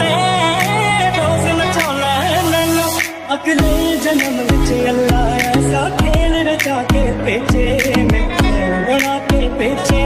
पे अगले जन्म विच अल्लाह ऐसा खेल रचा के पेचे में के पेचे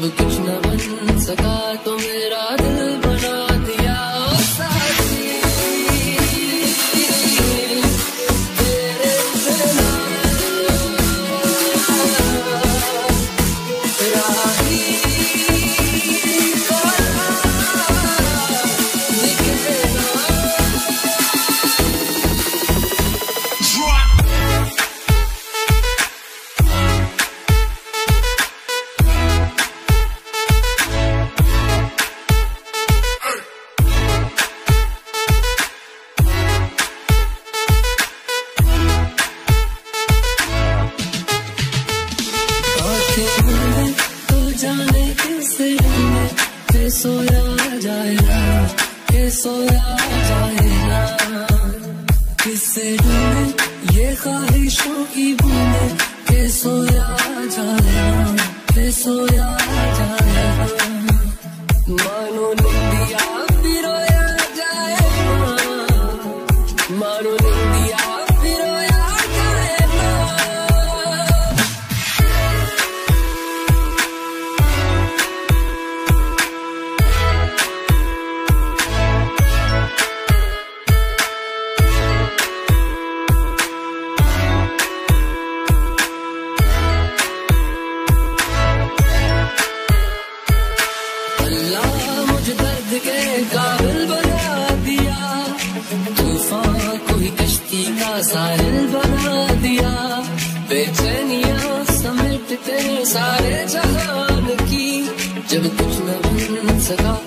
never catch no one, so सोया जाए सोया साहिल बना दिया बेचैनिया समेट सारे जहान की। जब कुछ न बन सका